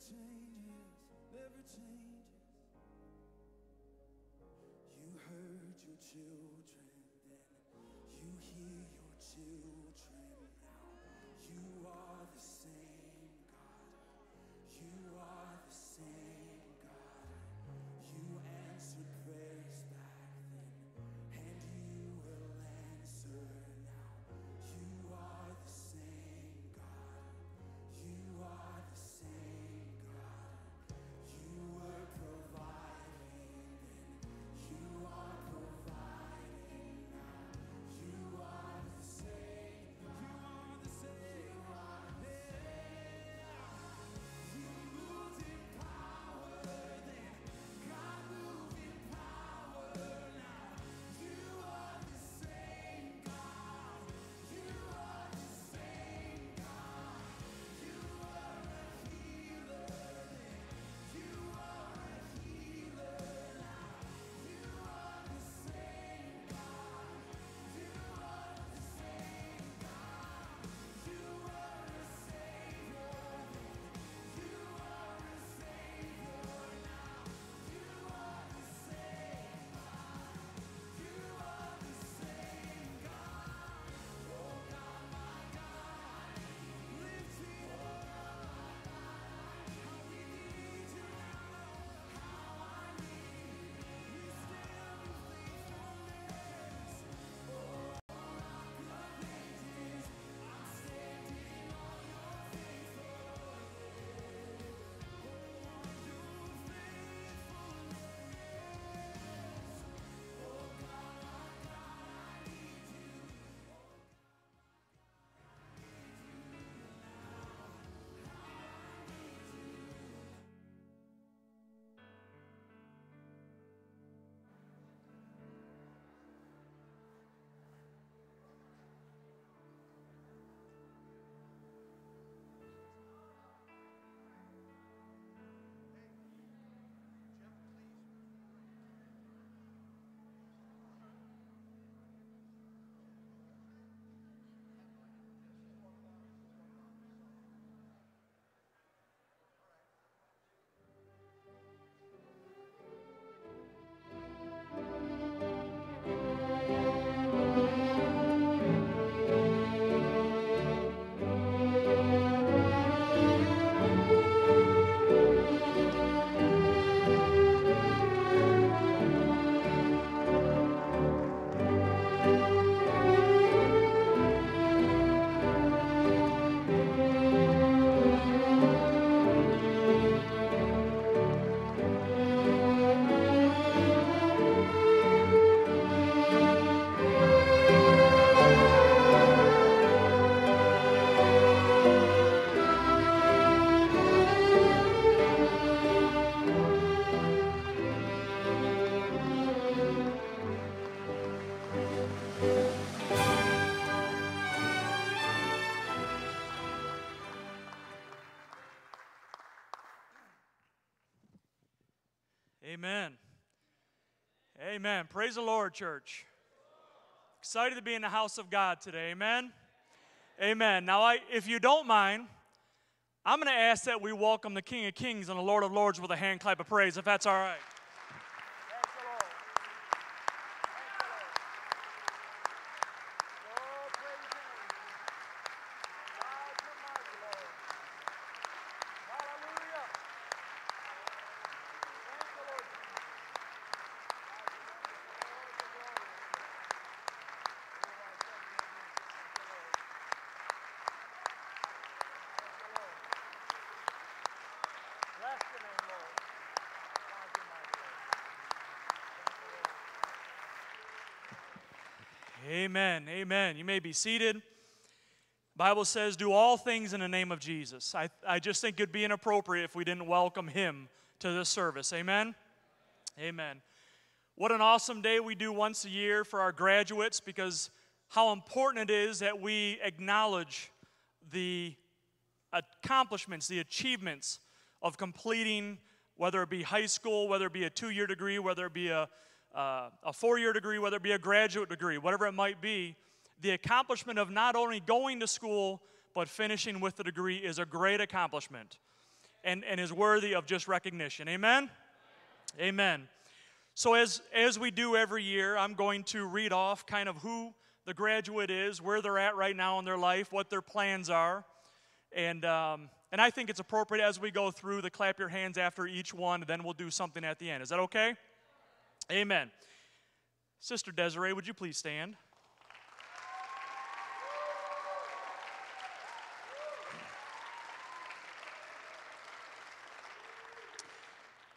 changes, never changes. You heard your children Amen. Praise the Lord, church. Excited to be in the house of God today. Amen. Amen. Now, I, if you don't mind, I'm going to ask that we welcome the King of Kings and the Lord of Lords with a hand clap of praise, if that's all right. Amen. Amen. You may be seated. Bible says, do all things in the name of Jesus. I, I just think it'd be inappropriate if we didn't welcome him to this service. Amen. Amen. What an awesome day we do once a year for our graduates because how important it is that we acknowledge the accomplishments, the achievements of completing, whether it be high school, whether it be a two year degree, whether it be a, uh, a four year degree, whether it be a graduate degree, whatever it might be, the accomplishment of not only going to school, but finishing with the degree is a great accomplishment. and, and is worthy of just recognition. Amen? Amen. So, as, as we do every year, I'm going to read off kind of who the graduate is, where they're at right now in their life, what their plans are. And, um, and I think it's appropriate as we go through to clap your hands after each one, and then we'll do something at the end. Is that okay? Amen. Sister Desiree, would you please stand?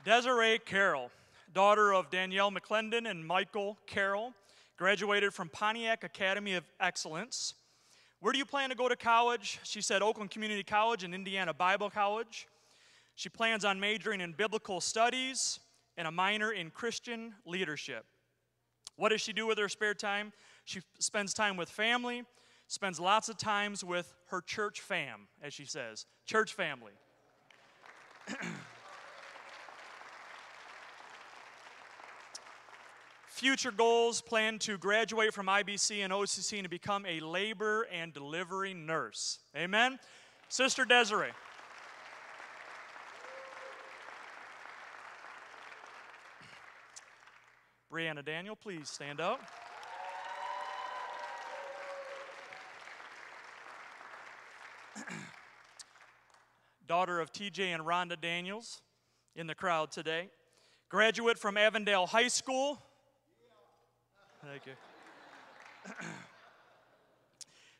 Desiree Carroll, daughter of Danielle McClendon and Michael Carroll, graduated from Pontiac Academy of Excellence. Where do you plan to go to college? She said Oakland Community College and Indiana Bible College. She plans on majoring in biblical studies and a minor in Christian leadership. What does she do with her spare time? She spends time with family, spends lots of times with her church fam, as she says, church family. Future goals plan to graduate from IBC and OCC and to become a labor and delivery nurse. Amen? Sister Desiree. Brianna Daniel, please stand up. Daughter of TJ and Rhonda Daniels in the crowd today. Graduate from Avondale High School. Thank you.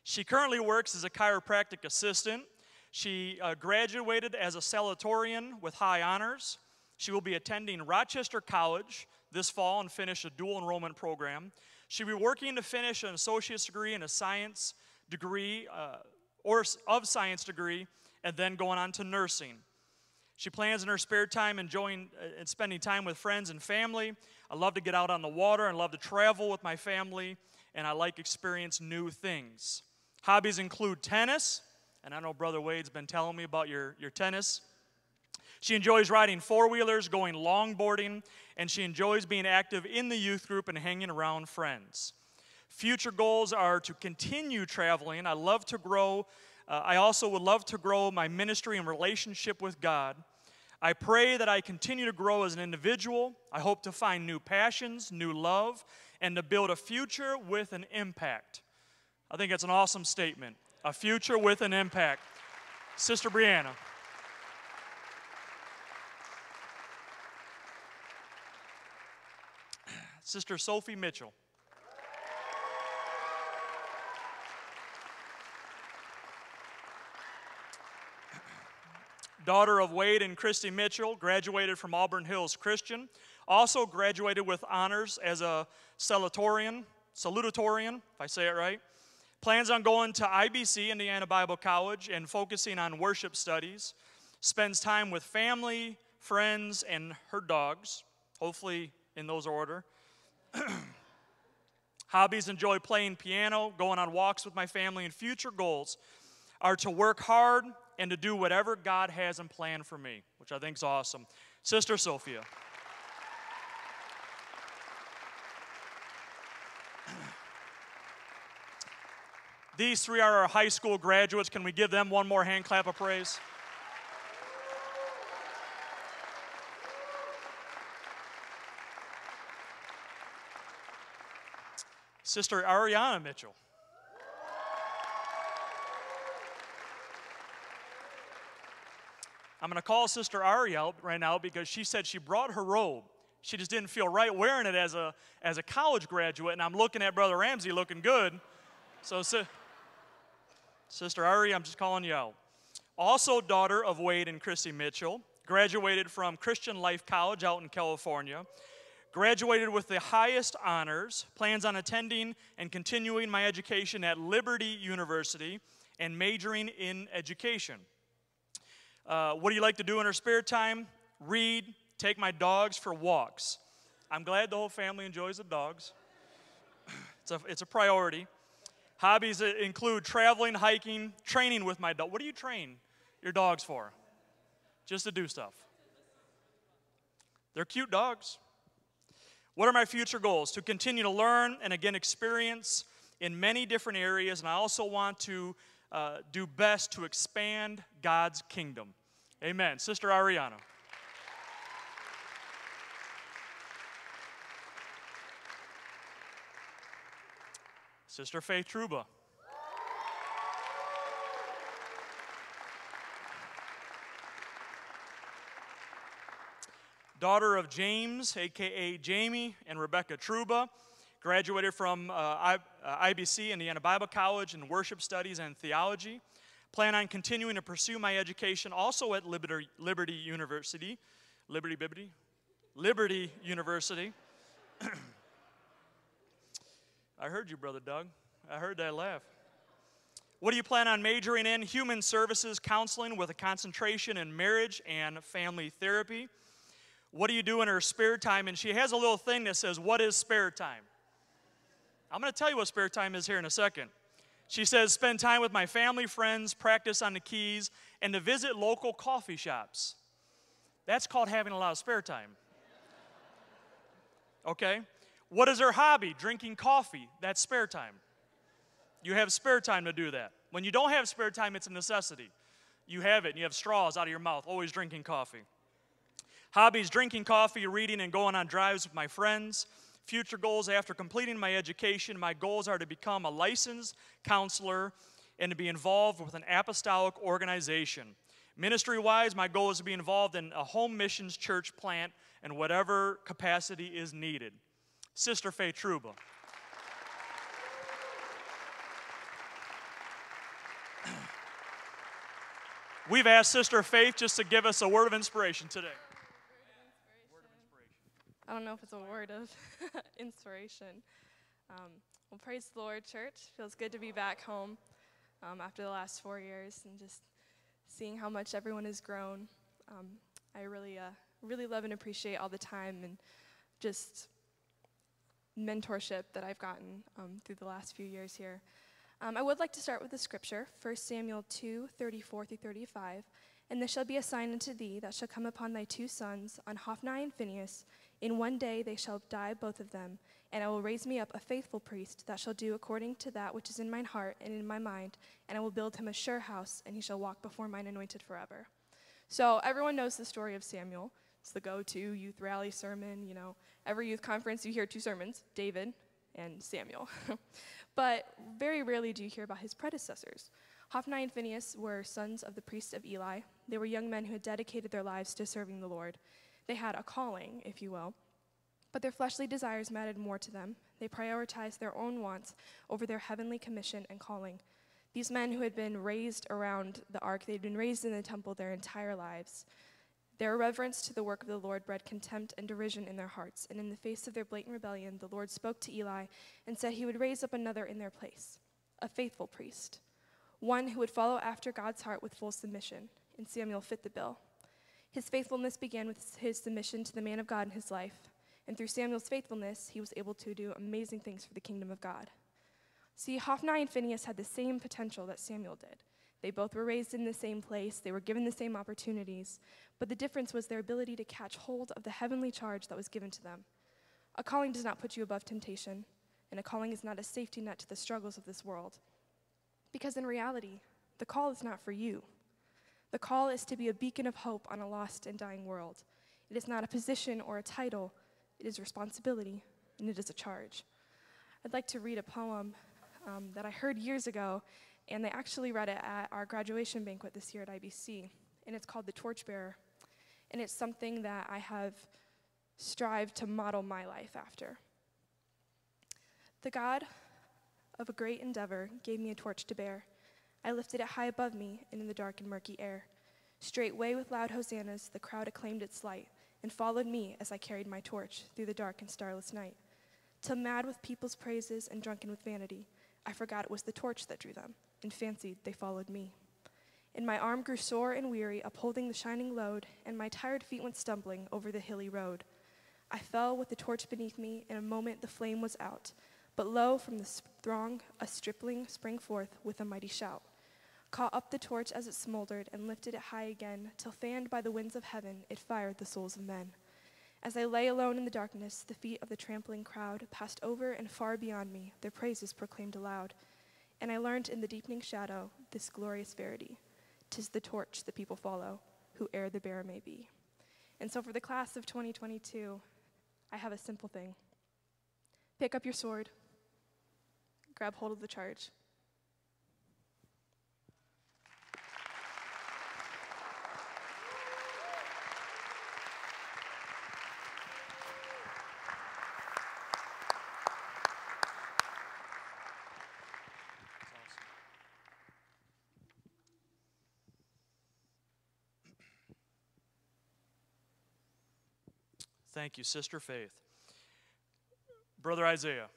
she currently works as a chiropractic assistant. She uh, graduated as a salutatorian with high honors. She will be attending Rochester College this fall and finish a dual enrollment program. She'll be working to finish an associate's degree and a science degree, uh, or of science degree, and then going on to nursing. She plans in her spare time enjoying uh, and spending time with friends and family. I love to get out on the water and love to travel with my family, and I like experience new things. Hobbies include tennis, and I know Brother Wade's been telling me about your, your tennis. She enjoys riding four wheelers, going longboarding, and she enjoys being active in the youth group and hanging around friends. Future goals are to continue traveling. I love to grow uh, I also would love to grow my ministry and relationship with God. I pray that I continue to grow as an individual. I hope to find new passions, new love, and to build a future with an impact. I think it's an awesome statement. A future with an impact. Sister Brianna. Sister Sophie Mitchell. Daughter of Wade and Christy Mitchell, graduated from Auburn Hills Christian. Also graduated with honors as a salutatorian, salutatorian, if I say it right. Plans on going to IBC, Indiana Bible College, and focusing on worship studies. Spends time with family, friends, and her dogs, hopefully in those order. Hobbies enjoy playing piano, going on walks with my family, and future goals are to work hard and to do whatever God has in plan for me, which I think is awesome. Sister Sophia. These three are our high school graduates. Can we give them one more hand clap of praise? Sister Ariana Mitchell. I'm going to call Sister Ari out right now because she said she brought her robe. She just didn't feel right wearing it as a, as a college graduate, and I'm looking at Brother Ramsey looking good. So, si- Sister Ari, I'm just calling you out. Also, daughter of Wade and Christy Mitchell, graduated from Christian Life College out in California. Graduated with the highest honors, plans on attending and continuing my education at Liberty University and majoring in education. Uh, what do you like to do in her spare time? Read, take my dogs for walks. I'm glad the whole family enjoys the dogs. It's a, it's a priority. Hobbies include traveling, hiking, training with my dog. What do you train your dogs for? Just to do stuff. They're cute dogs. What are my future goals? To continue to learn and again experience in many different areas, and I also want to uh, do best to expand God's kingdom. Amen. Sister Ariana. Sister Faith Truba. Daughter of James, aka Jamie, and Rebecca Truba. Graduated from uh, I, uh, IBC, Indiana Bible College, in worship studies and theology. Plan on continuing to pursue my education also at Liberty, Liberty University. Liberty, Bibbity? Liberty University. I heard you, Brother Doug. I heard that laugh. What do you plan on majoring in? Human services counseling with a concentration in marriage and family therapy. What do you do in her spare time? And she has a little thing that says, What is spare time? I'm going to tell you what spare time is here in a second. She says, spend time with my family, friends, practice on the keys, and to visit local coffee shops. That's called having a lot of spare time. Okay? What is her hobby? Drinking coffee. That's spare time. You have spare time to do that. When you don't have spare time, it's a necessity. You have it, and you have straws out of your mouth, always drinking coffee. Hobbies drinking coffee, reading, and going on drives with my friends. Future goals after completing my education, my goals are to become a licensed counselor and to be involved with an apostolic organization. Ministry wise, my goal is to be involved in a home missions church plant in whatever capacity is needed. Sister Faye Truba. We've asked Sister Faith just to give us a word of inspiration today. I don't know if it's a word of inspiration. Um, well, praise the Lord, church. Feels good to be back home um, after the last four years and just seeing how much everyone has grown. Um, I really, uh, really love and appreciate all the time and just mentorship that I've gotten um, through the last few years here. Um, I would like to start with the scripture, 1 Samuel 2 34 through 35. And this shall be a sign unto thee that shall come upon thy two sons, on Hophni and Phinehas in one day they shall die, both of them, and I will raise me up a faithful priest that shall do according to that which is in mine heart and in my mind, and I will build him a sure house, and he shall walk before mine anointed forever. So everyone knows the story of Samuel. It's the go-to youth rally sermon. You know, every youth conference you hear two sermons: David and Samuel. but very rarely do you hear about his predecessors. Hophni and Phinehas were sons of the priest of Eli. They were young men who had dedicated their lives to serving the Lord. They had a calling, if you will, but their fleshly desires mattered more to them. They prioritized their own wants over their heavenly commission and calling. These men who had been raised around the ark, they'd been raised in the temple their entire lives. Their irreverence to the work of the Lord bred contempt and derision in their hearts, and in the face of their blatant rebellion, the Lord spoke to Eli and said he would raise up another in their place, a faithful priest, one who would follow after God's heart with full submission. And Samuel fit the bill. His faithfulness began with his submission to the man of God in his life. And through Samuel's faithfulness, he was able to do amazing things for the kingdom of God. See, Hophni and Phinehas had the same potential that Samuel did. They both were raised in the same place, they were given the same opportunities, but the difference was their ability to catch hold of the heavenly charge that was given to them. A calling does not put you above temptation, and a calling is not a safety net to the struggles of this world. Because in reality, the call is not for you. The call is to be a beacon of hope on a lost and dying world. It is not a position or a title, it is responsibility, and it is a charge. I'd like to read a poem um, that I heard years ago, and they actually read it at our graduation banquet this year at IBC, and it's called The Torchbearer. And it's something that I have strived to model my life after. The God of a great endeavor gave me a torch to bear. I lifted it high above me and in the dark and murky air. Straightway, with loud hosannas, the crowd acclaimed its light and followed me as I carried my torch through the dark and starless night. Till mad with people's praises and drunken with vanity, I forgot it was the torch that drew them and fancied they followed me. And my arm grew sore and weary, upholding the shining load, and my tired feet went stumbling over the hilly road. I fell with the torch beneath me. and In a moment, the flame was out. But lo, from the throng, a stripling sprang forth with a mighty shout caught up the torch as it smoldered, and lifted it high again, till fanned by the winds of heaven, it fired the souls of men. As I lay alone in the darkness, the feet of the trampling crowd passed over and far beyond me, their praises proclaimed aloud. And I learned in the deepening shadow this glorious verity. Tis the torch the people follow, whoe'er the bearer may be. And so for the class of 2022, I have a simple thing pick up your sword, grab hold of the charge. Thank you, Sister Faith. Brother Isaiah.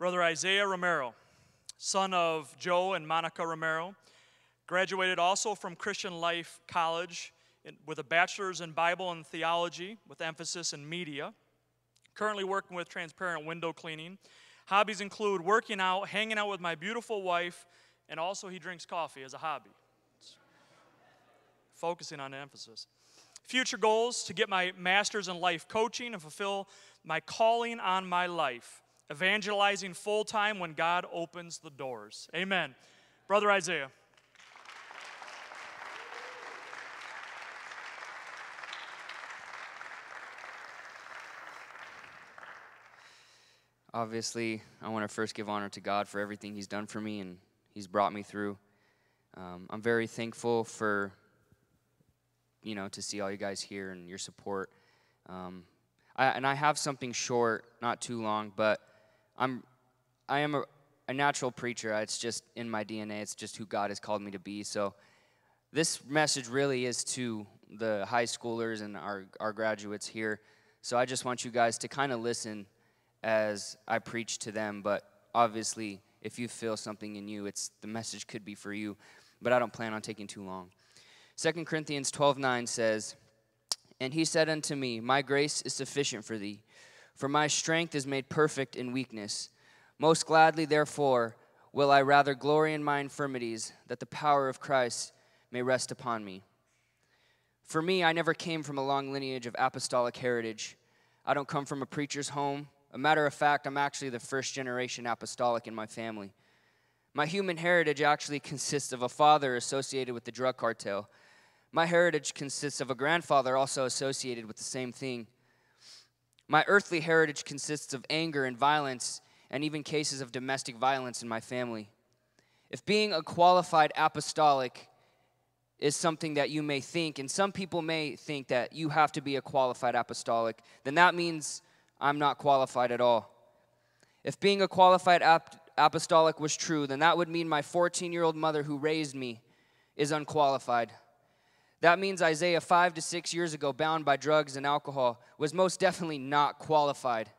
Brother Isaiah Romero, son of Joe and Monica Romero, graduated also from Christian Life College with a bachelor's in Bible and theology with emphasis in media. Currently working with Transparent Window Cleaning Hobbies include working out, hanging out with my beautiful wife, and also he drinks coffee as a hobby. Focusing on emphasis. Future goals to get my master's in life coaching and fulfill my calling on my life, evangelizing full time when God opens the doors. Amen. Brother Isaiah. Obviously, I want to first give honor to God for everything He's done for me and He's brought me through. Um, I'm very thankful for, you know, to see all you guys here and your support. Um, I, and I have something short, not too long, but I'm, I am a, a natural preacher. It's just in my DNA. It's just who God has called me to be. So this message really is to the high schoolers and our, our graduates here. So I just want you guys to kind of listen as I preach to them, but obviously, if you feel something in you, it's the message could be for you, but I don't plan on taking too long. 2 Corinthians 12:9 says, "And he said unto me, My grace is sufficient for thee, for my strength is made perfect in weakness. Most gladly, therefore, will I rather glory in my infirmities, that the power of Christ may rest upon me." For me, I never came from a long lineage of apostolic heritage. I don't come from a preacher's home. A matter of fact, I'm actually the first generation apostolic in my family. My human heritage actually consists of a father associated with the drug cartel. My heritage consists of a grandfather also associated with the same thing. My earthly heritage consists of anger and violence and even cases of domestic violence in my family. If being a qualified apostolic is something that you may think, and some people may think that you have to be a qualified apostolic, then that means I'm not qualified at all. If being a qualified ap- apostolic was true, then that would mean my 14 year old mother who raised me is unqualified. That means Isaiah, five to six years ago, bound by drugs and alcohol, was most definitely not qualified.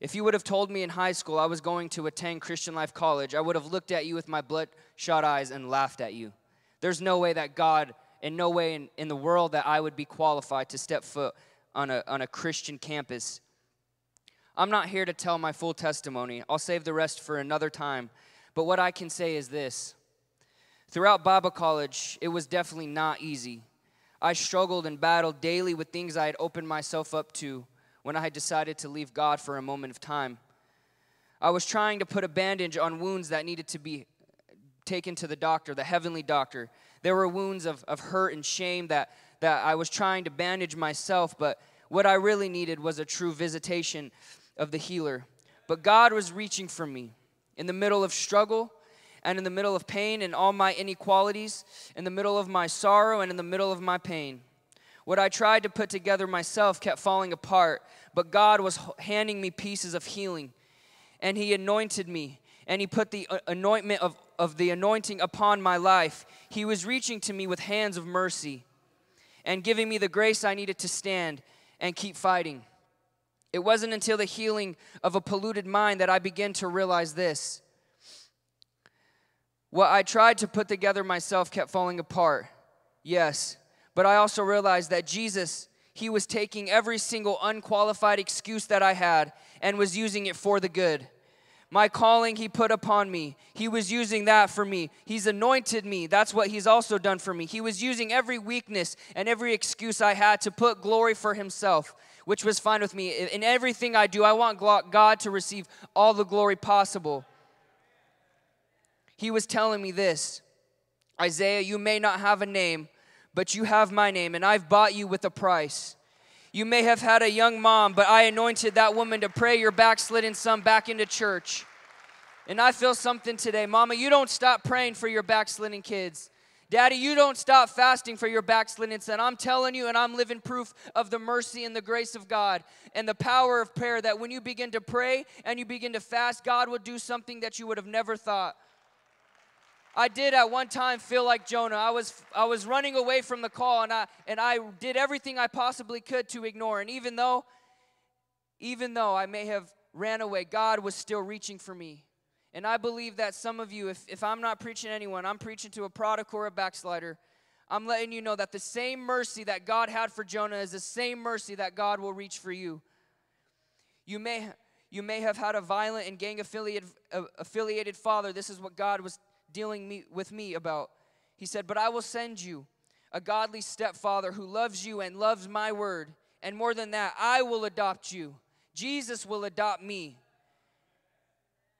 If you would have told me in high school I was going to attend Christian Life College, I would have looked at you with my bloodshot eyes and laughed at you. There's no way that God, in no way in, in the world, that I would be qualified to step foot on a, on a Christian campus I'm not here to tell my full testimony. I'll save the rest for another time. But what I can say is this throughout Bible college, it was definitely not easy. I struggled and battled daily with things I had opened myself up to when I had decided to leave God for a moment of time. I was trying to put a bandage on wounds that needed to be taken to the doctor, the heavenly doctor. There were wounds of, of hurt and shame that, that I was trying to bandage myself, but what I really needed was a true visitation of the healer. But God was reaching for me in the middle of struggle and in the middle of pain and all my inequalities, in the middle of my sorrow and in the middle of my pain. What I tried to put together myself kept falling apart, but God was handing me pieces of healing. And He anointed me, and He put the uh, anointment of, of the anointing upon my life. He was reaching to me with hands of mercy and giving me the grace I needed to stand and keep fighting. It wasn't until the healing of a polluted mind that I began to realize this. What I tried to put together myself kept falling apart. Yes, but I also realized that Jesus, He was taking every single unqualified excuse that I had and was using it for the good. My calling he put upon me. He was using that for me. He's anointed me. That's what he's also done for me. He was using every weakness and every excuse I had to put glory for himself, which was fine with me. In everything I do, I want God to receive all the glory possible. He was telling me this Isaiah, you may not have a name, but you have my name, and I've bought you with a price. You may have had a young mom, but I anointed that woman to pray your backslidden son back into church. And I feel something today. Mama, you don't stop praying for your backslidden kids. Daddy, you don't stop fasting for your backslidden son. I'm telling you, and I'm living proof of the mercy and the grace of God and the power of prayer that when you begin to pray and you begin to fast, God will do something that you would have never thought. I did at one time feel like Jonah. I was I was running away from the call and I and I did everything I possibly could to ignore. And even though even though I may have ran away, God was still reaching for me. And I believe that some of you, if, if I'm not preaching anyone, I'm preaching to a prodigal or a backslider. I'm letting you know that the same mercy that God had for Jonah is the same mercy that God will reach for you. You may you may have had a violent and gang affiliated, uh, affiliated father. This is what God was dealing me, with me about. He said, But I will send you a godly stepfather who loves you and loves my word. And more than that, I will adopt you. Jesus will adopt me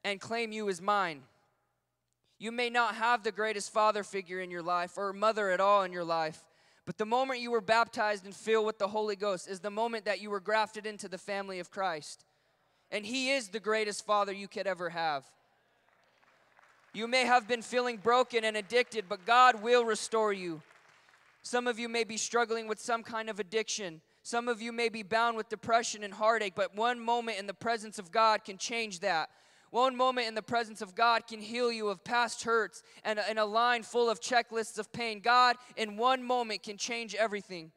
and claim you as mine. You may not have the greatest father figure in your life or mother at all in your life, but the moment you were baptized and filled with the Holy Ghost is the moment that you were grafted into the family of Christ. And He is the greatest father you could ever have. You may have been feeling broken and addicted, but God will restore you. Some of you may be struggling with some kind of addiction. Some of you may be bound with depression and heartache, but one moment in the presence of God can change that. One moment in the presence of God can heal you of past hurts and, and a line full of checklists of pain. God, in one moment, can change everything.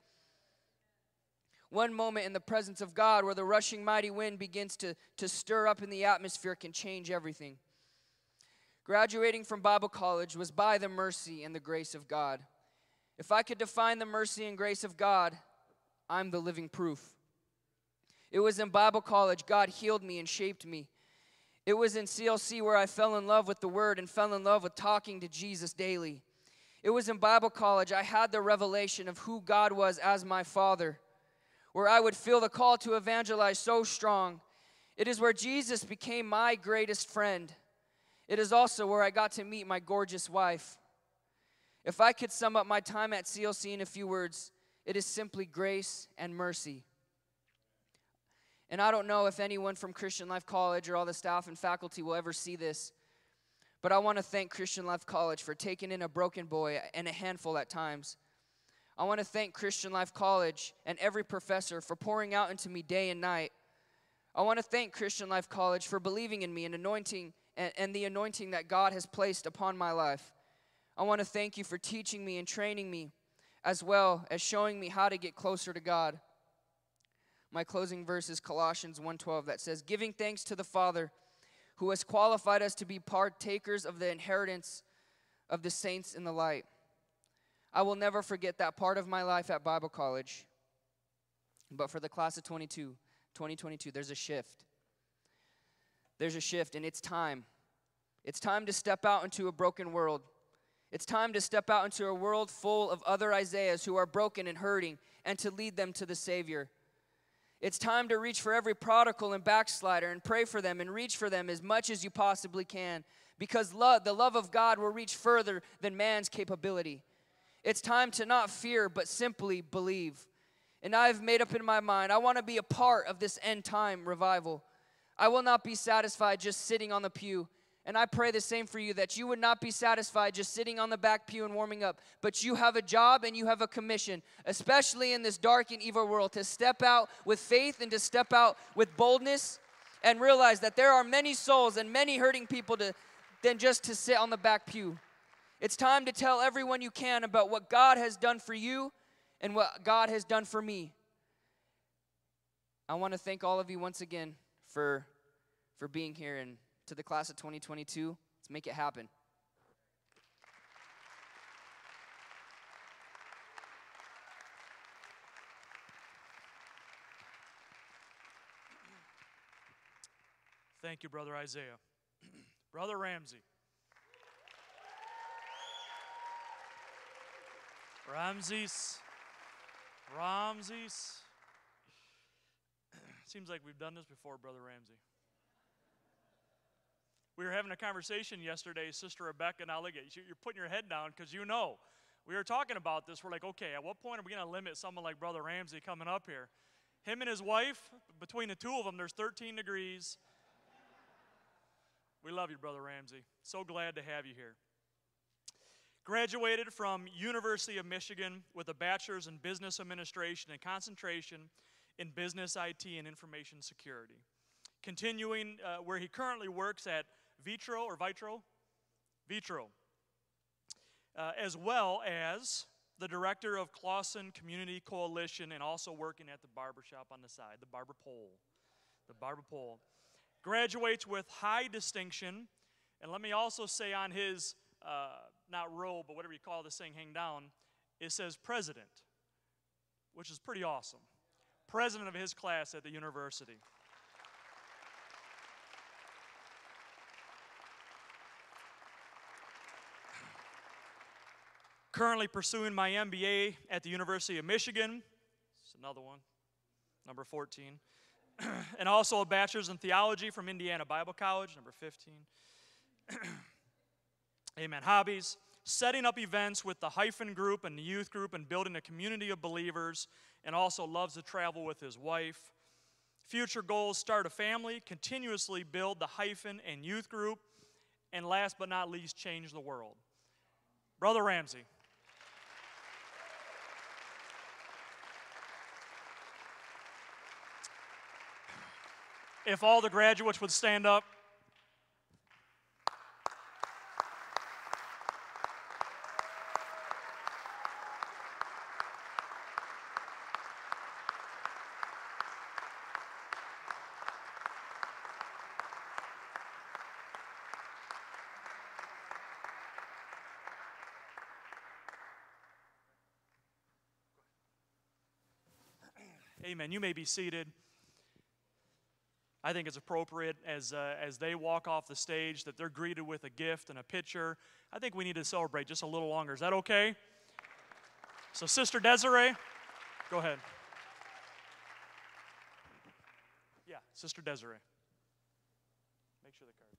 One moment in the presence of God where the rushing mighty wind begins to, to stir up in the atmosphere can change everything. Graduating from Bible college was by the mercy and the grace of God. If I could define the mercy and grace of God, I'm the living proof. It was in Bible college God healed me and shaped me. It was in CLC where I fell in love with the Word and fell in love with talking to Jesus daily. It was in Bible college I had the revelation of who God was as my Father, where I would feel the call to evangelize so strong. It is where Jesus became my greatest friend. It is also where I got to meet my gorgeous wife. If I could sum up my time at CLC in a few words, it is simply grace and mercy. And I don't know if anyone from Christian Life College or all the staff and faculty will ever see this, but I want to thank Christian Life College for taking in a broken boy and a handful at times. I want to thank Christian Life College and every professor for pouring out into me day and night. I want to thank Christian Life College for believing in me and anointing and, and the anointing that God has placed upon my life. I want to thank you for teaching me and training me, as well as showing me how to get closer to God. My closing verse is Colossians 1:12 that says, "Giving thanks to the Father who has qualified us to be partakers of the inheritance of the saints in the light." I will never forget that part of my life at Bible college. But for the class of 22, 2022, there's a shift there's a shift, and it's time. It's time to step out into a broken world. It's time to step out into a world full of other Isaiahs who are broken and hurting and to lead them to the Savior. It's time to reach for every prodigal and backslider and pray for them and reach for them as much as you possibly can because love, the love of God will reach further than man's capability. It's time to not fear but simply believe. And I've made up in my mind, I want to be a part of this end time revival. I will not be satisfied just sitting on the pew. And I pray the same for you that you would not be satisfied just sitting on the back pew and warming up, but you have a job and you have a commission, especially in this dark and evil world, to step out with faith and to step out with boldness and realize that there are many souls and many hurting people to, than just to sit on the back pew. It's time to tell everyone you can about what God has done for you and what God has done for me. I want to thank all of you once again for, for being here and to the class of 2022. Let's make it happen. Thank you, Brother Isaiah. Brother Ramsey. Ramses. Ramses. Seems like we've done this before, Brother Ramsey. We were having a conversation yesterday, Sister Rebecca. Now, look at you. You're putting your head down because you know. We were talking about this. We're like, okay, at what point are we going to limit someone like Brother Ramsey coming up here? Him and his wife, between the two of them, there's 13 degrees. We love you, Brother Ramsey. So glad to have you here. Graduated from University of Michigan with a bachelor's in business administration and concentration in business IT and information security. Continuing uh, where he currently works at Vitro or Vitro? Vitro. Uh, as well as the director of Clawson Community Coalition and also working at the barbershop on the side, the barber pole. The barber pole. Graduates with high distinction. And let me also say on his, uh, not robe, but whatever you call this thing hang down, it says president, which is pretty awesome. President of his class at the university. Currently pursuing my MBA at the University of Michigan. It's another one, number 14. and also a bachelor's in theology from Indiana Bible College, number 15. Amen. Hobbies setting up events with the hyphen group and the youth group and building a community of believers, and also loves to travel with his wife. Future goals start a family, continuously build the hyphen and youth group, and last but not least, change the world. Brother Ramsey. If all the graduates would stand up. Amen. You may be seated. I think it's appropriate as, uh, as they walk off the stage that they're greeted with a gift and a picture. I think we need to celebrate just a little longer. Is that okay? So, Sister Desiree, go ahead. Yeah, Sister Desiree. Make sure the card.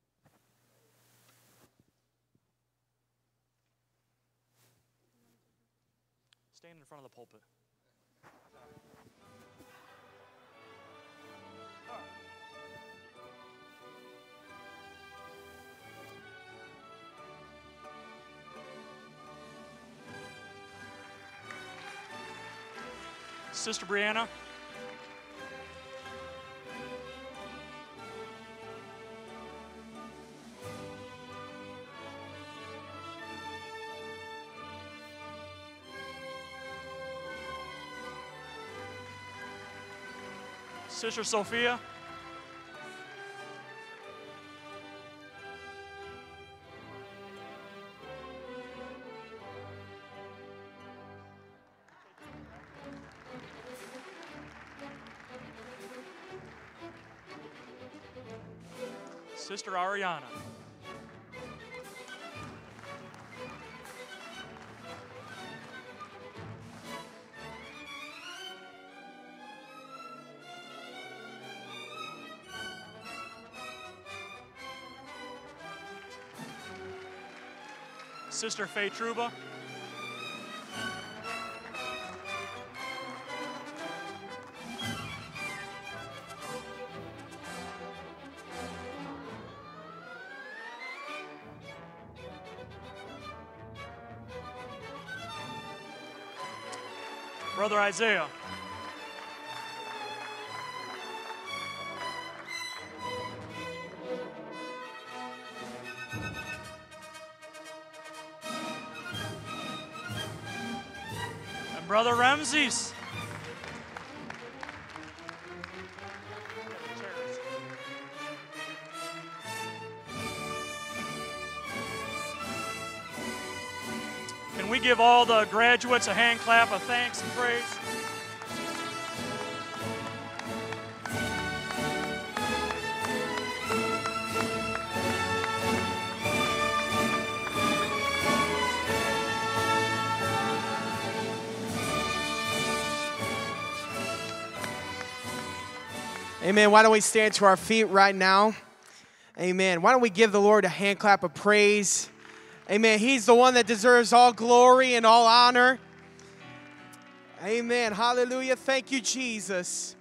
Stand in front of the pulpit. Sister Brianna. Sister Sophia. Sister Ariana. Sister Faye Truba. Brother Isaiah. And Brother Ramses. give all the graduates a hand clap of thanks and praise? Amen. Why don't we stand to our feet right now? Amen. Why don't we give the Lord a hand clap of praise? Amen. He's the one that deserves all glory and all honor. Amen. Hallelujah. Thank you, Jesus.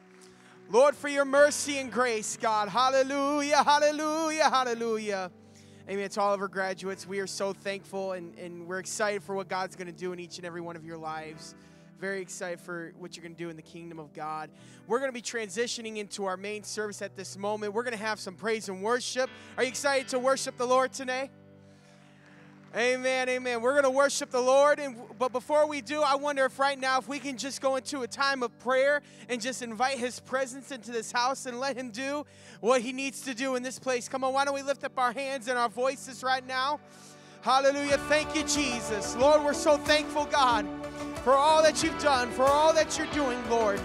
Lord, for your mercy and grace, God. Hallelujah. Hallelujah. Hallelujah. Amen. To all of our graduates, we are so thankful and, and we're excited for what God's going to do in each and every one of your lives. Very excited for what you're going to do in the kingdom of God. We're going to be transitioning into our main service at this moment. We're going to have some praise and worship. Are you excited to worship the Lord today? Amen, amen. We're going to worship the Lord, and but before we do, I wonder if right now if we can just go into a time of prayer and just invite His presence into this house and let Him do what He needs to do in this place. Come on, why don't we lift up our hands and our voices right now? Hallelujah. Thank you, Jesus. Lord, we're so thankful, God, for all that you've done, for all that you're doing, Lord.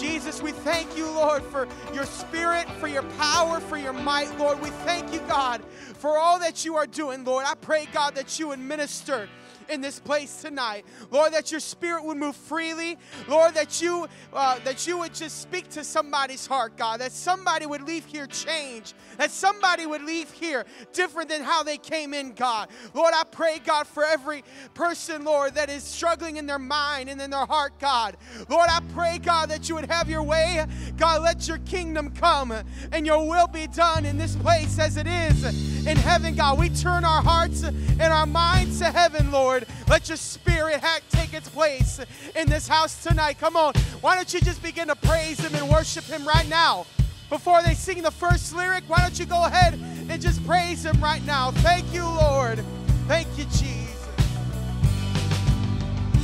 Jesus, we thank you, Lord, for your spirit, for your power, for your might, Lord. We thank you, God, for all that you are doing, Lord. I pray, God, that you would minister in this place tonight. Lord, that your spirit would move freely. Lord, that you uh, that you would just speak to somebody's heart, God. That somebody would leave here changed. That somebody would leave here different than how they came in, God. Lord, I pray, God, for every person, Lord, that is struggling in their mind and in their heart, God. Lord, I pray, God, that you would have your way. God, let your kingdom come and your will be done in this place as it is in heaven, God. We turn our hearts and our minds to heaven, Lord. Let your spirit ha- take its place in this house tonight. Come on. Why don't you just begin to praise him and worship him right now? Before they sing the first lyric, why don't you go ahead and just praise him right now? Thank you, Lord. Thank you, Jesus.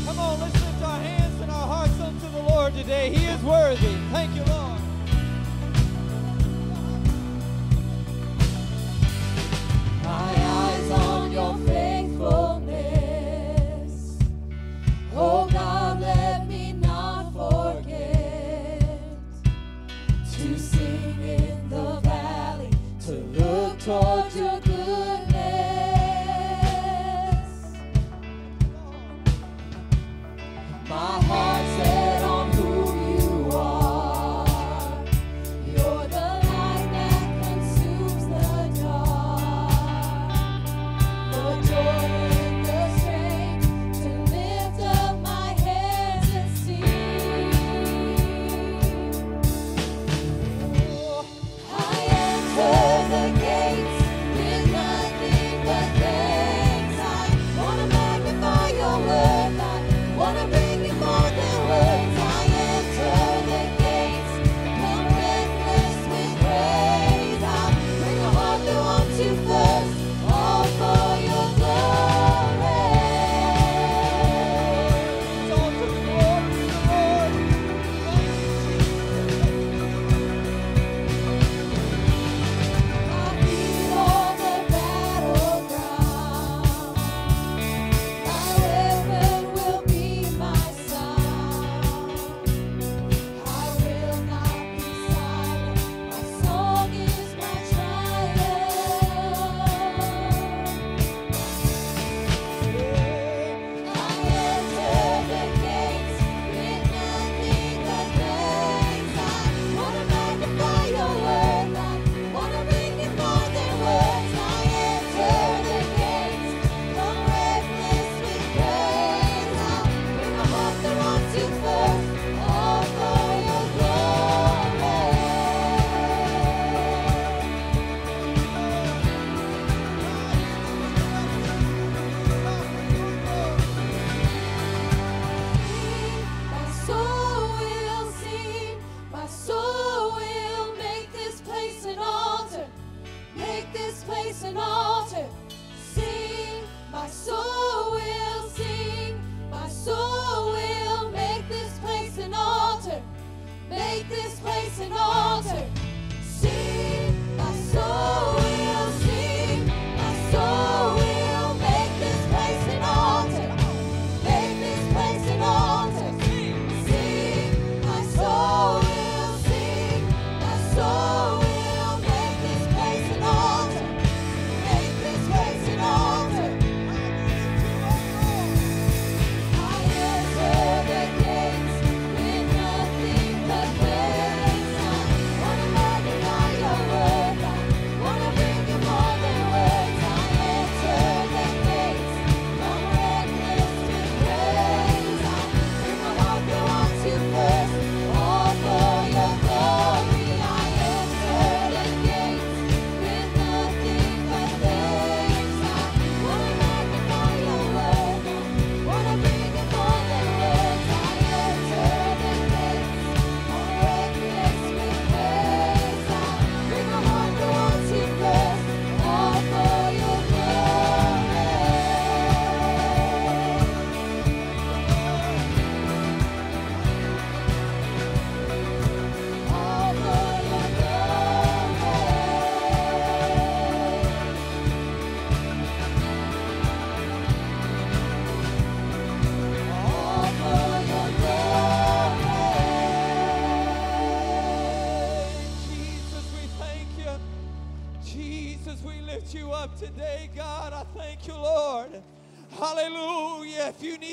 Come on, let's lift our hands and our hearts unto the Lord today. He is worthy. Thank you, Lord. Look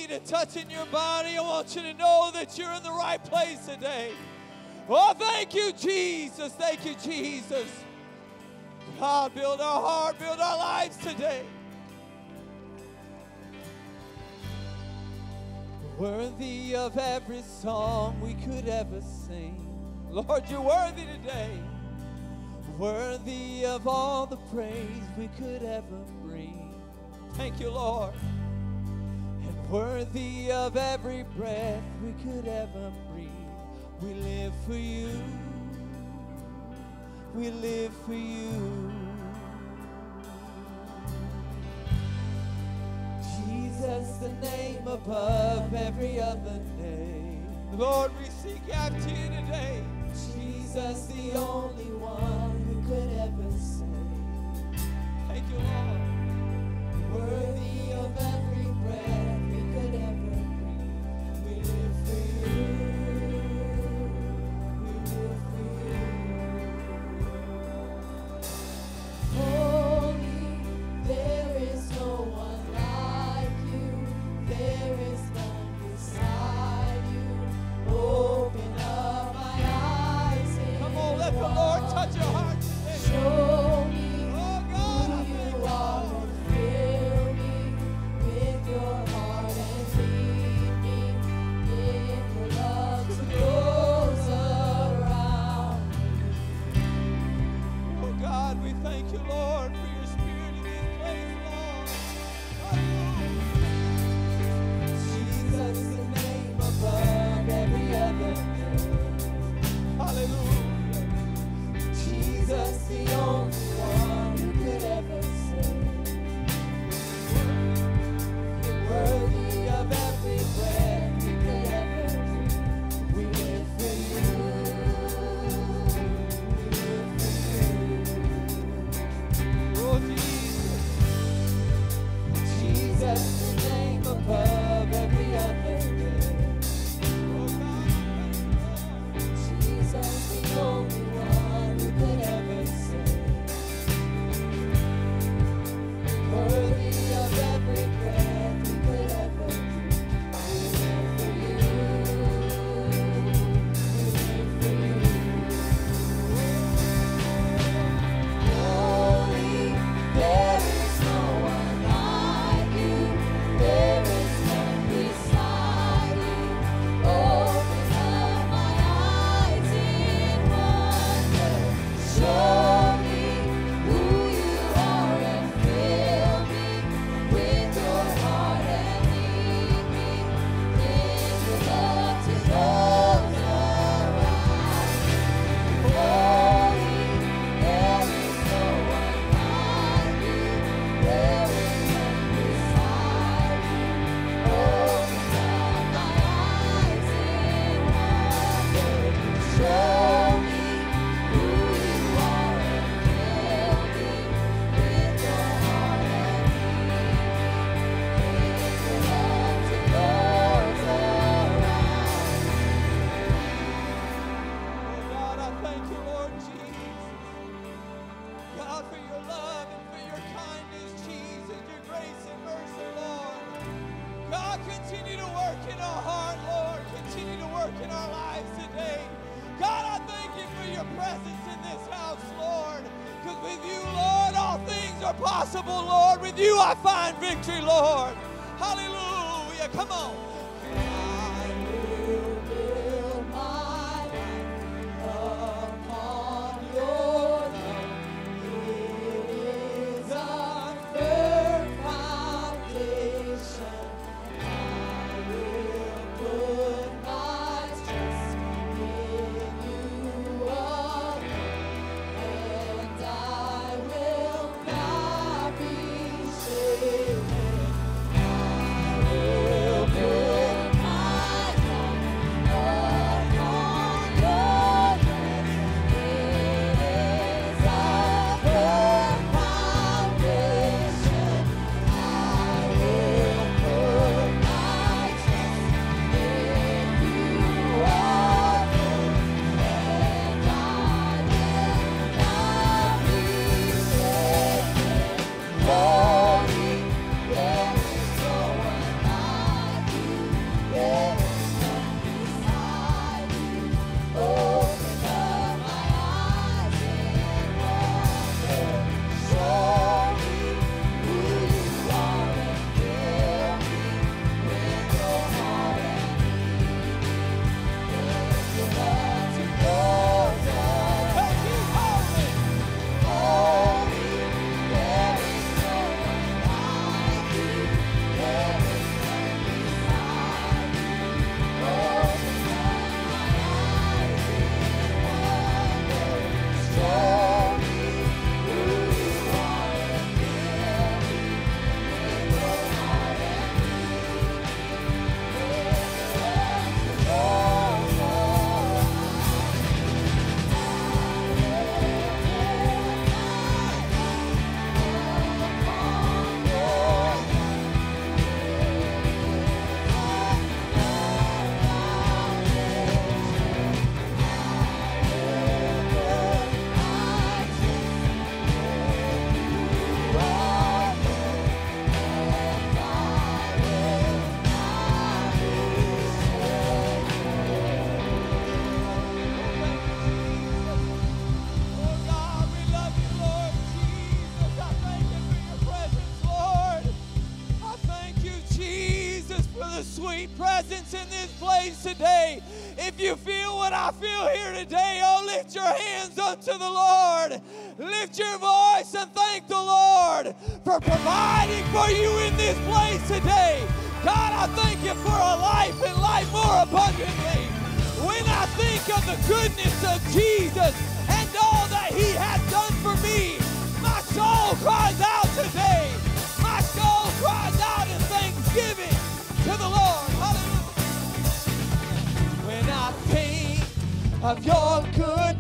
need a touch in your body, I want you to know that you're in the right place today. Oh, thank you, Jesus. Thank you, Jesus. God, build our heart, build our lives today. Worthy of every song we could ever sing. Lord, you're worthy today. Worthy of all the praise we could ever bring. Thank you, Lord worthy of every breath we could ever breathe. We live for you. We live for you. Jesus, the name above every other name. Lord, we seek after you today. Jesus, the only one who could ever save. Thank you, Lord. With you I find victory, Lord. Hallelujah. Come on. Today. If you feel what I feel here today, oh, lift your hands unto the Lord. Lift your voice and thank the Lord for providing for you in this place today. God, I thank you for a life and life more abundantly. When I think of the goodness of Jesus and all that he has done for me, my soul cries out of your goodness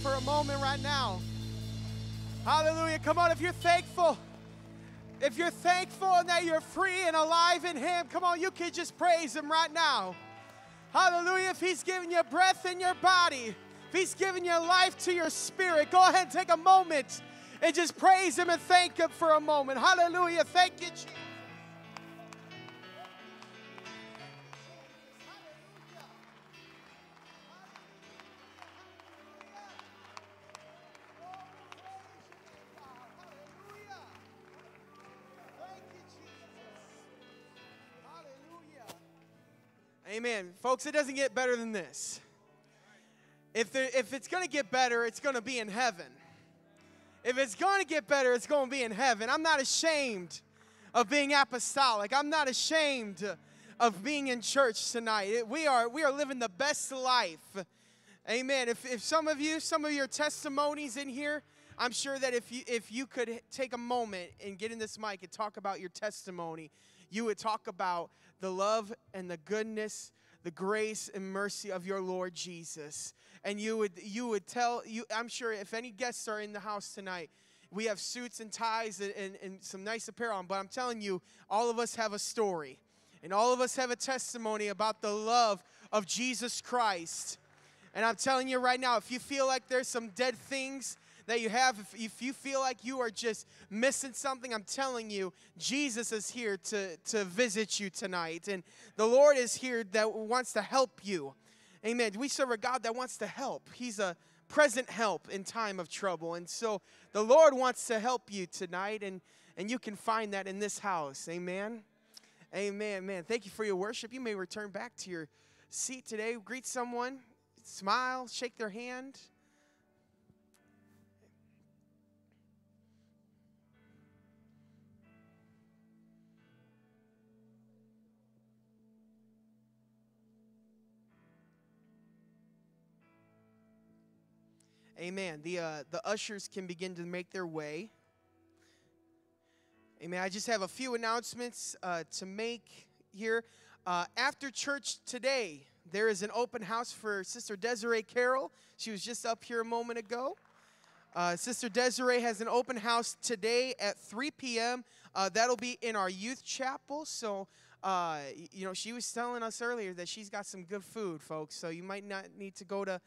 for a moment right now? Hallelujah. Come on, if you're thankful, if you're thankful and that you're free and alive in Him, come on, you can just praise Him right now. Hallelujah. If He's giving you breath in your body, if He's giving you life to your spirit, go ahead and take a moment and just praise Him and thank Him for a moment. Hallelujah. Thank you, Jesus. Amen. Folks, it doesn't get better than this. If, there, if it's going to get better, it's going to be in heaven. If it's going to get better, it's going to be in heaven. I'm not ashamed of being apostolic. I'm not ashamed of being in church tonight. We are we are living the best life. Amen. If, if some of you, some of your testimonies in here, I'm sure that if you if you could take a moment and get in this mic and talk about your testimony, you would talk about the love and the goodness, the grace and mercy of your Lord Jesus. And you would you would tell you I'm sure if any guests are in the house tonight, we have suits and ties and, and, and some nice apparel on, but I'm telling you, all of us have a story. And all of us have a testimony about the love of Jesus Christ. And I'm telling you right now, if you feel like there's some dead things that you have, if, if you feel like you are just missing something, I'm telling you, Jesus is here to, to visit you tonight. And the Lord is here that wants to help you. Amen. We serve a God that wants to help. He's a present help in time of trouble. And so the Lord wants to help you tonight, and, and you can find that in this house. Amen. Amen, man. Thank you for your worship. You may return back to your seat today. Greet someone, smile, shake their hand. Amen. The uh, the ushers can begin to make their way. Amen. I just have a few announcements uh, to make here. Uh, after church today, there is an open house for Sister Desiree Carroll. She was just up here a moment ago. Uh, Sister Desiree has an open house today at 3 p.m. Uh, that'll be in our youth chapel. So, uh, you know, she was telling us earlier that she's got some good food, folks. So you might not need to go to,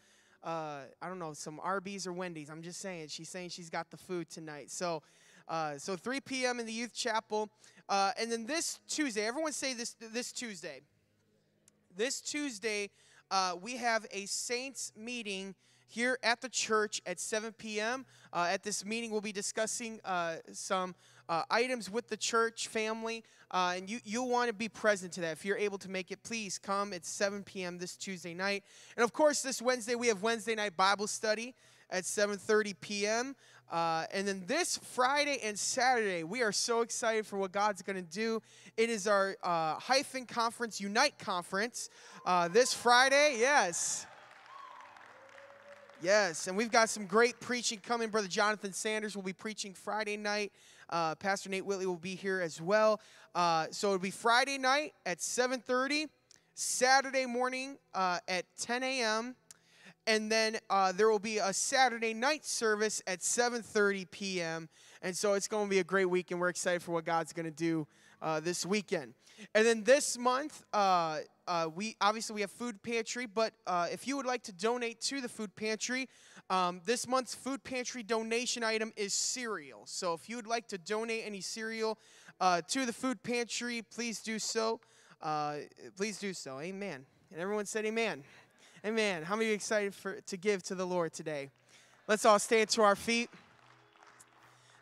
uh, I don't know, some Arby's or Wendy's. I'm just saying. She's saying she's got the food tonight. So, uh, so 3 p.m. in the youth chapel, uh, and then this Tuesday. Everyone say this this Tuesday. This Tuesday, uh, we have a saints meeting here at the church at 7 p.m. Uh, at this meeting, we'll be discussing uh, some uh, items with the church family, uh, and you you'll want to be present to that. If you're able to make it, please come at 7 p.m. this Tuesday night. And of course, this Wednesday we have Wednesday night Bible study at 7:30 p.m. Uh, and then this Friday and Saturday, we are so excited for what God's going to do. It is our uh, hyphen conference, Unite conference, uh, this Friday. Yes. Yes, and we've got some great preaching coming. Brother Jonathan Sanders will be preaching Friday night. Uh, Pastor Nate Whitley will be here as well. Uh, so it'll be Friday night at 7:30, Saturday morning uh, at 10 a.m., and then uh, there will be a Saturday night service at 7:30 p.m. And so it's going to be a great week, and we're excited for what God's going to do uh, this weekend. And then this month, uh, uh, we obviously we have food pantry, but uh, if you would like to donate to the food pantry, um, this month's food pantry donation item is cereal. So if you would like to donate any cereal uh, to the food pantry, please do so. Uh, please do so. Amen. And everyone said, "Amen." Amen. How many excited for to give to the Lord today? Let's all stand to our feet.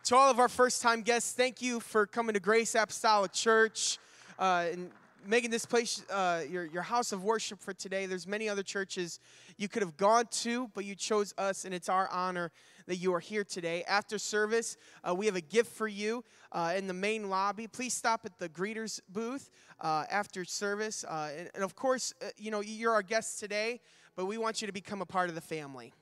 To all of our first time guests, thank you for coming to Grace Apostolic Church uh, and making this place uh, your, your house of worship for today. There's many other churches you could have gone to, but you chose us, and it's our honor that you are here today. After service, uh, we have a gift for you uh, in the main lobby. Please stop at the greeters booth uh, after service. Uh, and, and of course, uh, you know, you're our guests today, but we want you to become a part of the family.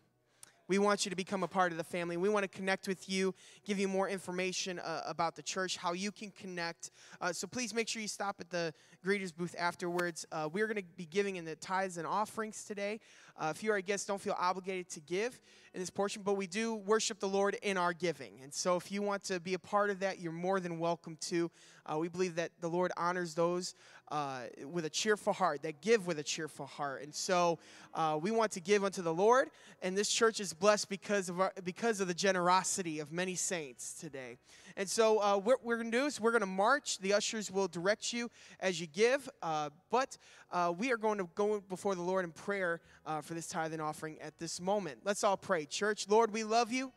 We want you to become a part of the family. We want to connect with you, give you more information uh, about the church, how you can connect. Uh, so please make sure you stop at the greeters booth afterwards. Uh, we're going to be giving in the tithes and offerings today. Uh, if you are a guest, don't feel obligated to give in this portion, but we do worship the Lord in our giving. And so if you want to be a part of that, you're more than welcome to. Uh, we believe that the Lord honors those uh, with a cheerful heart, that give with a cheerful heart. And so uh, we want to give unto the Lord, and this church is blessed because of, our, because of the generosity of many saints today. And so uh, what we're going to do is we're going to march. The ushers will direct you as you give, uh, but uh, we are going to go before the Lord in prayer uh, for this tithe and offering at this moment. Let's all pray. Church, Lord, we love you.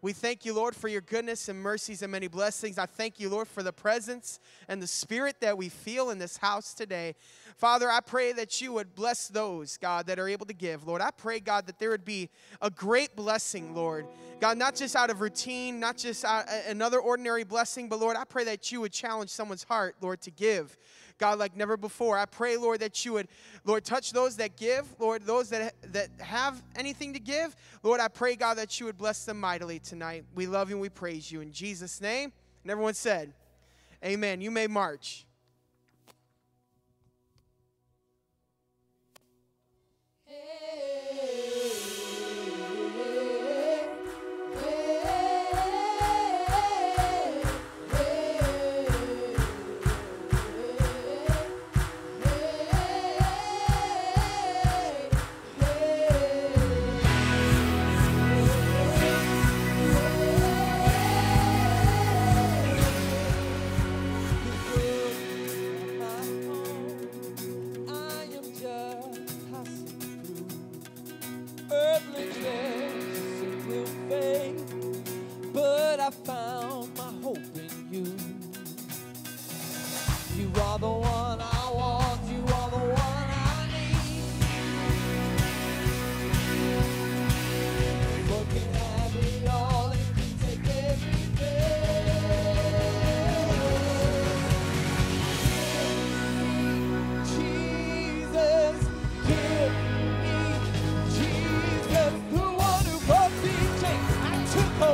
We thank you, Lord, for your goodness and mercies and many blessings. I thank you, Lord, for the presence and the spirit that we feel in this house today. Father, I pray that you would bless those, God, that are able to give. Lord, I pray, God, that there would be a great blessing, Lord. God, not just out of routine, not just uh, out, another ordinary blessing, but Lord, I pray that you would challenge someone's heart, Lord, to give. God, like never before. I pray, Lord, that you would, Lord, touch those that give, Lord, those that, that have anything to give. Lord, I pray, God, that you would bless them mightily tonight. We love you and we praise you. In Jesus' name. And everyone said, Amen. You may march. Chains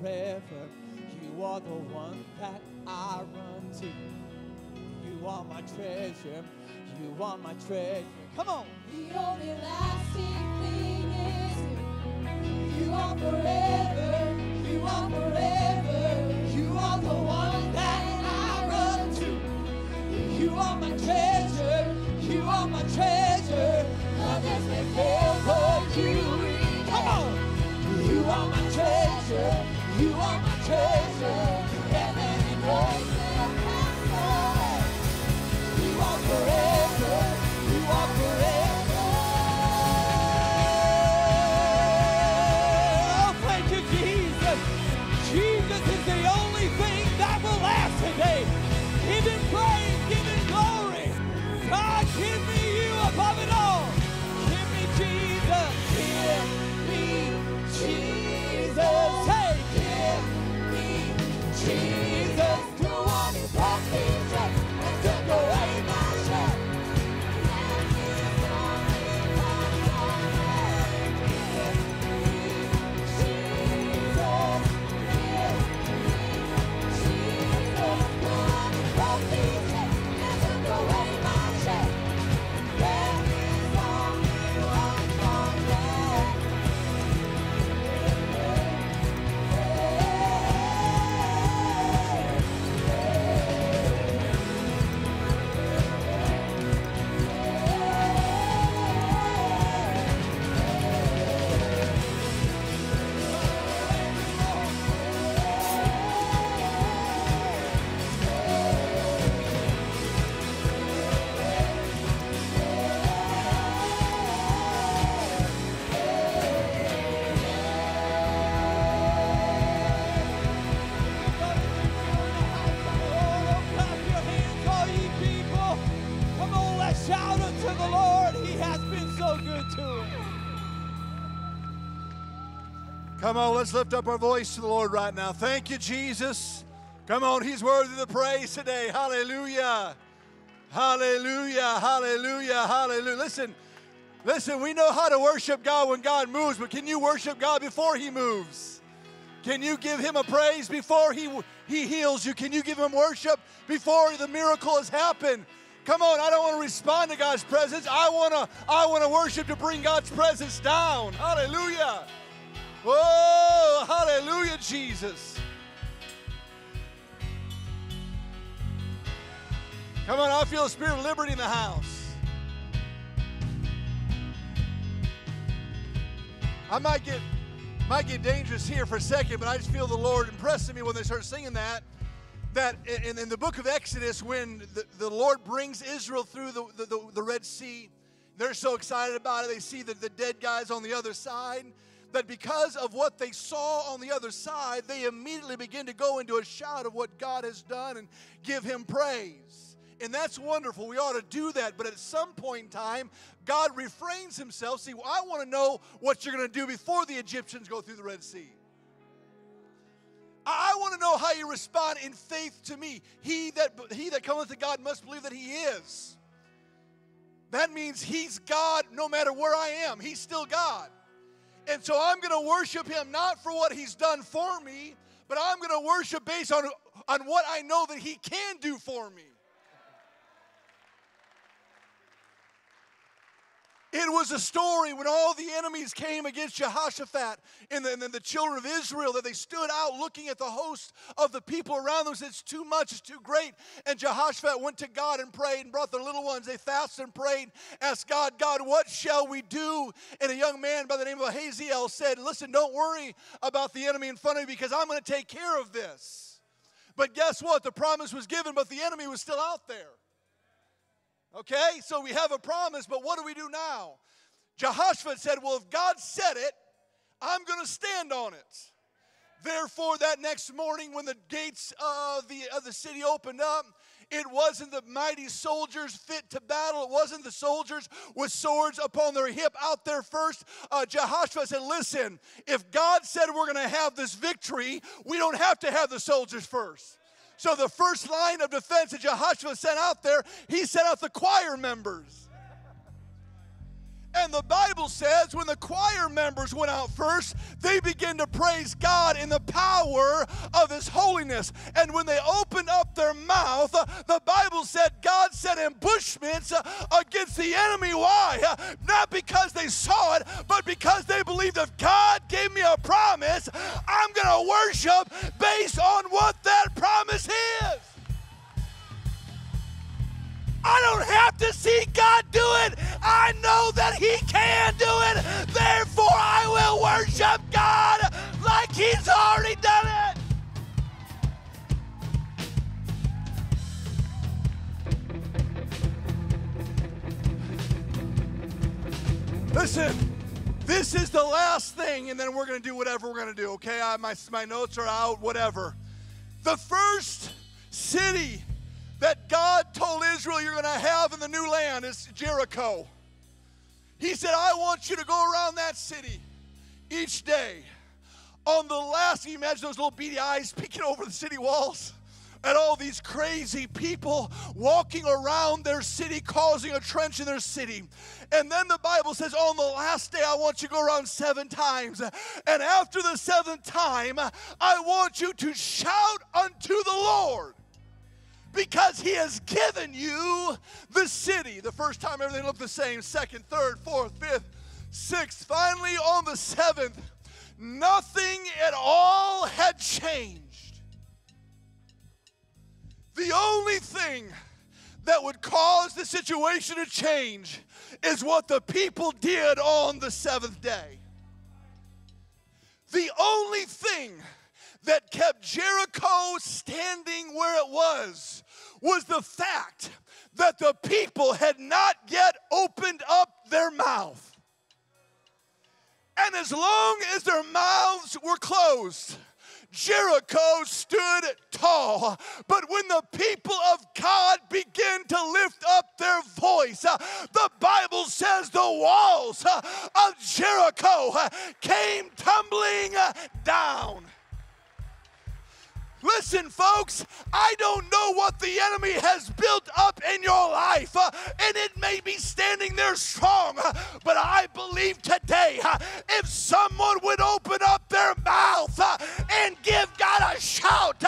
forever. You are the one that I run to. You are my treasure. You are my treasure. Come on. The only lasting I give me you above it all. Come on, let's lift up our voice to the Lord right now. Thank you, Jesus. Come on, He's worthy of the praise today. Hallelujah. Hallelujah. Hallelujah. Hallelujah. Listen, listen, we know how to worship God when God moves, but can you worship God before He moves? Can you give Him a praise before He, he heals you? Can you give Him worship before the miracle has happened? Come on, I don't want to respond to God's presence. I want to I want to worship to bring God's presence down. Hallelujah. Whoa, hallelujah, Jesus. Come on, I feel the spirit of liberty in the house. I might get might get dangerous here for a second, but I just feel the Lord impressing me when they start singing that. That in, in the book of Exodus, when the, the Lord brings Israel through the, the, the, the Red Sea, they're so excited about it. They see the, the dead guys on the other side. That because of what they saw on the other side, they immediately begin to go into a shout of what God has done and give Him praise. And that's wonderful. We ought to do that. But at some point in time, God refrains himself. See, I want to know what you're going to do before the Egyptians go through the Red Sea. I want to know how you respond in faith to me. He that he that cometh to God must believe that he is. That means he's God no matter where I am. He's still God. And so I'm going to worship him not for what he's done for me, but I'm going to worship based on, on what I know that he can do for me. It was a story when all the enemies came against Jehoshaphat and the, the children of Israel that they stood out looking at the host of the people around them and said, It's too much, it's too great. And Jehoshaphat went to God and prayed and brought their little ones. They fasted and prayed, asked God, God, what shall we do? And a young man by the name of Haziel said, Listen, don't worry about the enemy in front of you because I'm going to take care of this. But guess what? The promise was given, but the enemy was still out there. Okay, so we have a promise, but what do we do now? Jehoshaphat said, Well, if God said it, I'm going to stand on it. Therefore, that next morning, when the gates of the, of the city opened up, it wasn't the mighty soldiers fit to battle. It wasn't the soldiers with swords upon their hip out there first. Uh, Jehoshaphat said, Listen, if God said we're going to have this victory, we don't have to have the soldiers first. So the first line of defense that Jehoshaphat sent out there, he sent out the choir members. And the Bible says when the choir members went out first, they began to praise God in the power of His holiness. And when they opened up their mouth, the Bible said God set ambushments against the enemy. Why? Not because they saw it, but because they believed if God gave me a promise, I'm going to worship based on what that promise is. I don't have to see God do it. I know that He can do it. Therefore, I will worship God like He's already done it. Listen, this is the last thing, and then we're going to do whatever we're going to do, okay? I, my, my notes are out, whatever. The first city that God told Israel you're going to have in the new land is Jericho. He said, I want you to go around that city each day. On the last, you imagine those little beady eyes peeking over the city walls? and all these crazy people walking around their city, causing a trench in their city. And then the Bible says, On the last day, I want you to go around seven times. And after the seventh time, I want you to shout unto the Lord because he has given you the city. The first time everything looked the same, second, third, fourth, fifth, sixth. Finally, on the seventh, nothing at all had changed. The only thing that would cause the situation to change is what the people did on the seventh day. The only thing that kept Jericho standing where it was was the fact that the people had not yet opened up their mouth. And as long as their mouths were closed, Jericho stood tall. But when the people of God began to lift up their voice, uh, the Bible says the walls uh, of Jericho uh, came tumbling down. Listen, folks, I don't know what the enemy has built up in your life, uh, and it may be standing there strong, uh, but I believe today uh, if someone would open up their mouth and give God a shout,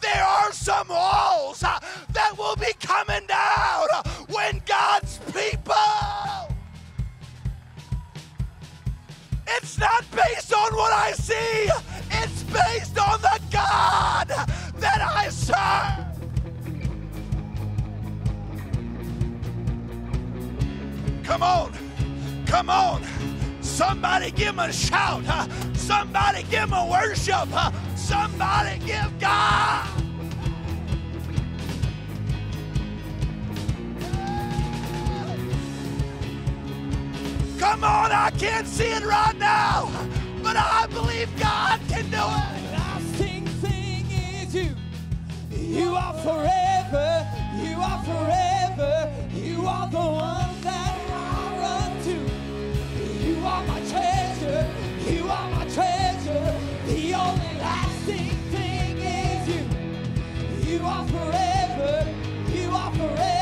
there are some walls that will be coming down when God's people. It's not based on what I see. It's based on the God that I serve. Come on. Come on. Somebody give him a shout. Somebody give him a worship. Somebody give God. Come on, I can't see it right now, but I believe God can do it. The lasting thing is you. You are forever. You are forever. You are the one that I run to. You are my treasure. You are my treasure. The only lasting thing is you. You are forever. You are forever.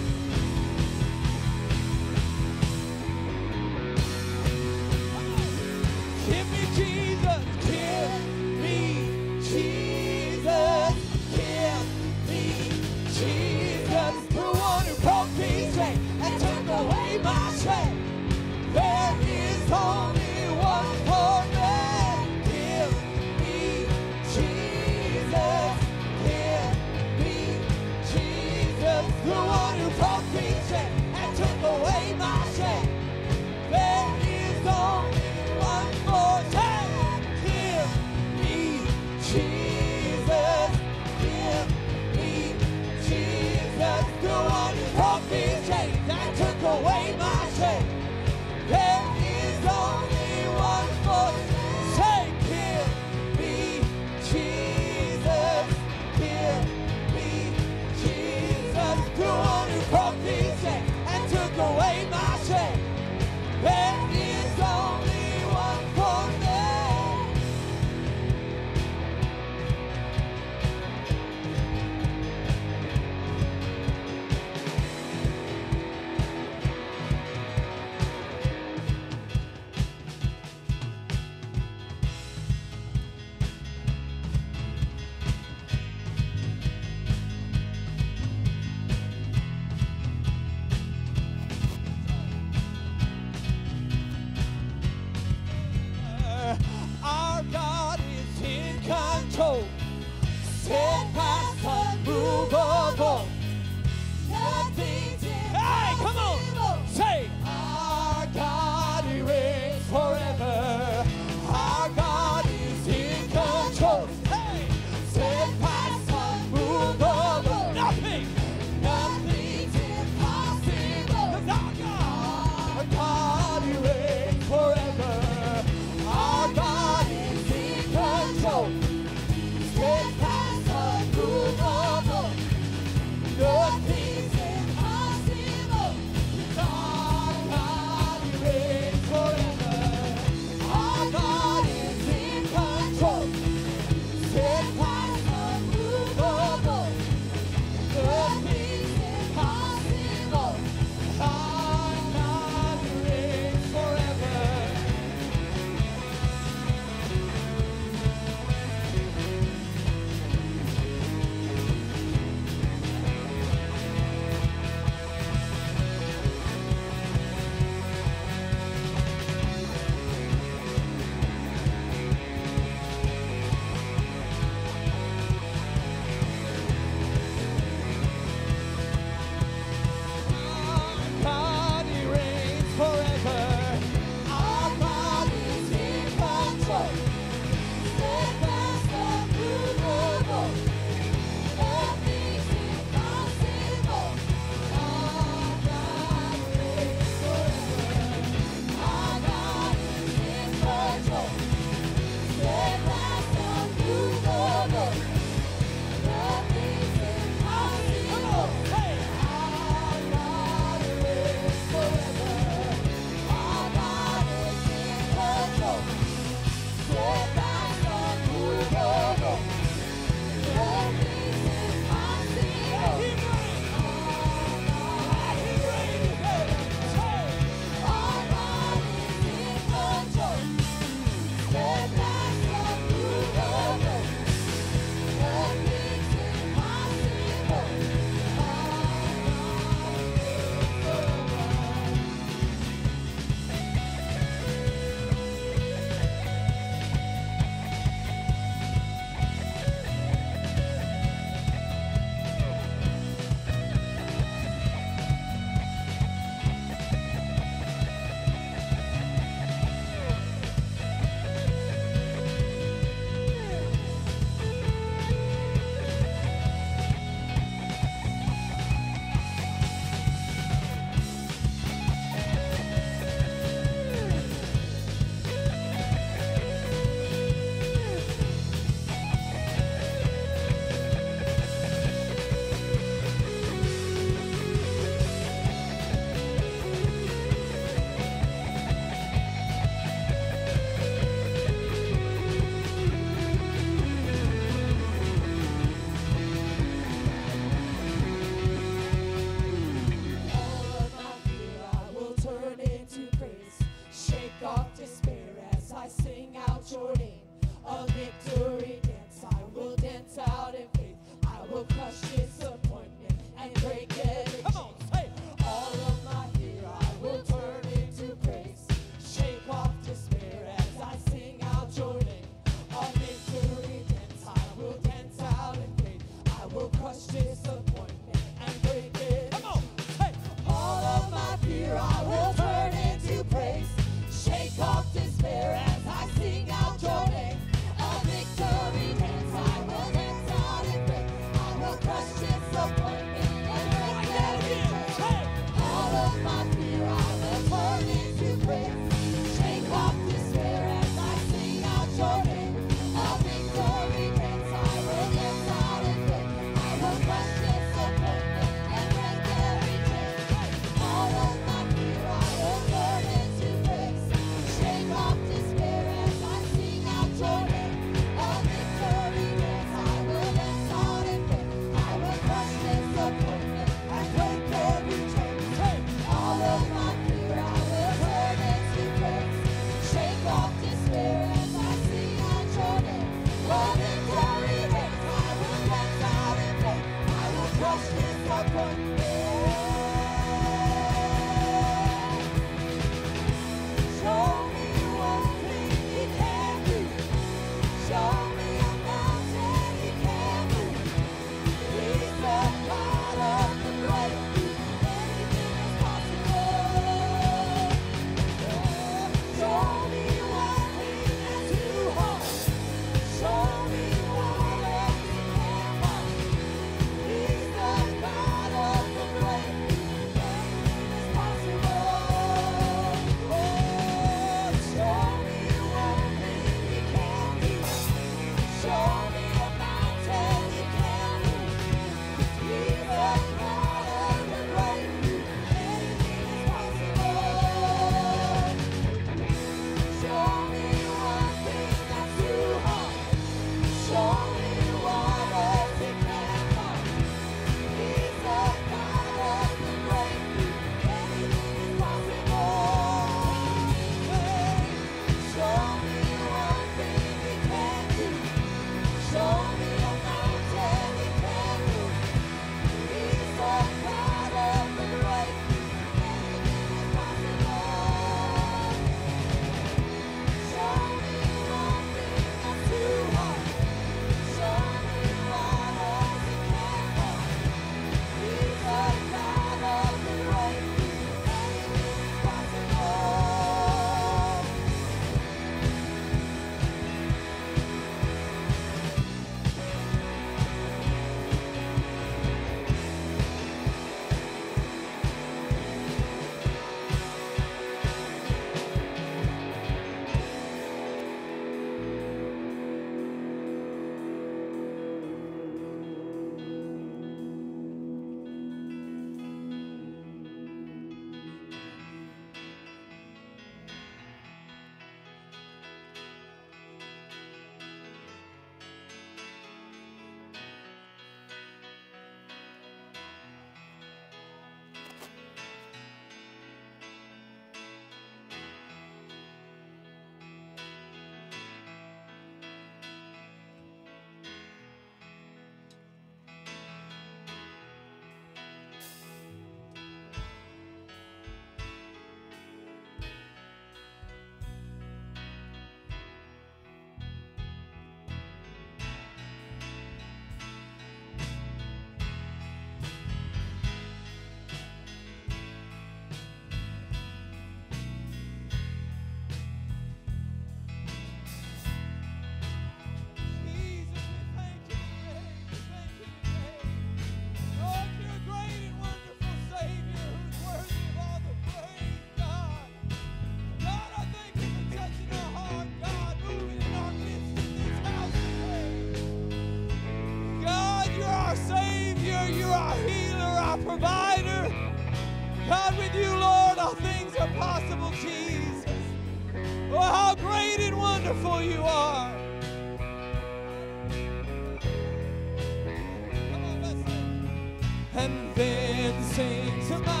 sing to my